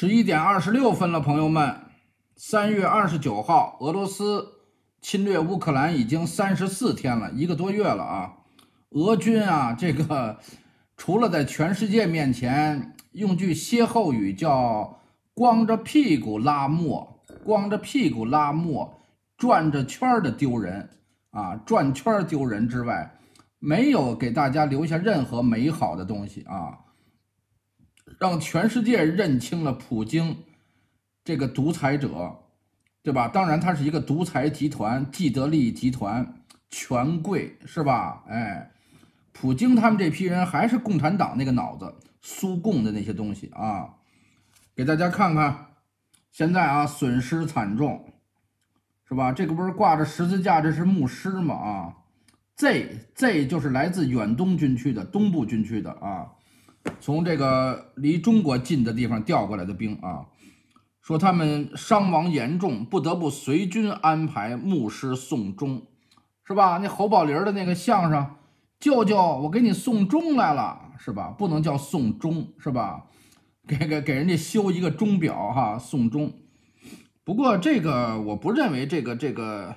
十一点二十六分了，朋友们，三月二十九号，俄罗斯侵略乌克兰已经三十四天了，一个多月了啊！俄军啊，这个除了在全世界面前用句歇后语叫“光着屁股拉磨”，光着屁股拉磨，转着圈儿的丢人啊，转圈儿丢人之外，没有给大家留下任何美好的东西啊！让全世界认清了普京这个独裁者，对吧？当然，他是一个独裁集团、既得利益集团、权贵，是吧？哎，普京他们这批人还是共产党那个脑子，苏共的那些东西啊！给大家看看，现在啊，损失惨重，是吧？这个不是挂着十字架，这是牧师吗？啊，Z Z 就是来自远东军区的东部军区的啊。从这个离中国近的地方调过来的兵啊，说他们伤亡严重，不得不随军安排牧师送终，是吧？那侯宝林的那个相声，舅舅，我给你送终来了，是吧？不能叫送终，是吧？给给给人家修一个钟表哈，送终。不过这个我不认为这个这个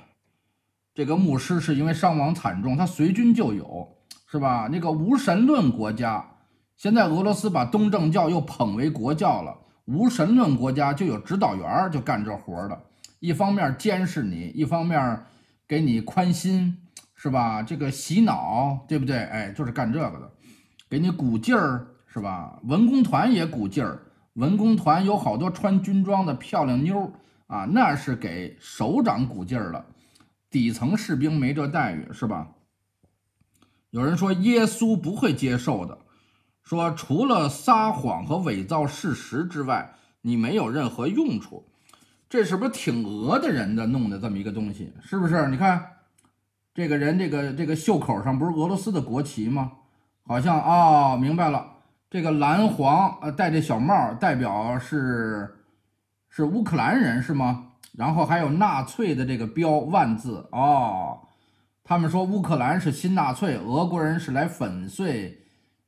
这个牧师是因为伤亡惨重，他随军就有，是吧？那个无神论国家。现在俄罗斯把东正教又捧为国教了，无神论国家就有指导员就干这活的，一方面监视你，一方面给你宽心，是吧？这个洗脑，对不对？哎，就是干这个的，给你鼓劲儿，是吧？文工团也鼓劲儿，文工团有好多穿军装的漂亮妞啊，那是给首长鼓劲儿了，底层士兵没这待遇，是吧？有人说耶稣不会接受的。说除了撒谎和伪造事实之外，你没有任何用处，这是不是挺讹的人的弄的这么一个东西？是不是？你看，这个人这个这个袖口上不是俄罗斯的国旗吗？好像哦，明白了，这个蓝黄呃戴这小帽代表是是乌克兰人是吗？然后还有纳粹的这个标万字哦，他们说乌克兰是新纳粹，俄国人是来粉碎。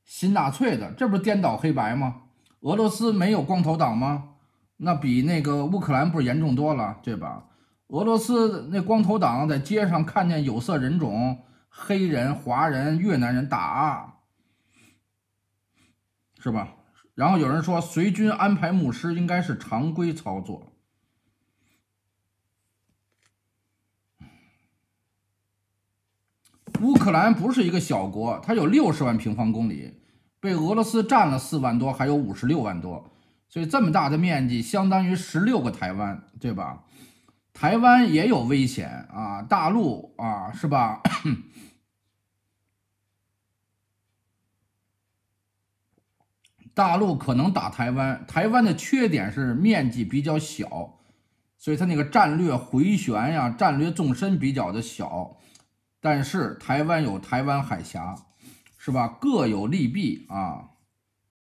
新纳粹的，这不是颠倒黑白吗？俄罗斯没有光头党吗？那比那个乌克兰不是严重多了，对吧？俄罗斯那光头党在街上看见有色人种、黑人、华人、越南人打，是吧？然后有人说随军安排牧师应该是常规操作。乌克兰不是一个小国，它有六十万平方公里，被俄罗斯占了四万多，还有五十六万多，所以这么大的面积，相当于十六个台湾，对吧？台湾也有危险啊，大陆啊，是吧？大陆可能打台湾，台湾的缺点是面积比较小，所以它那个战略回旋呀，战略纵深比较的小。但是台湾有台湾海峡，是吧？各有利弊啊。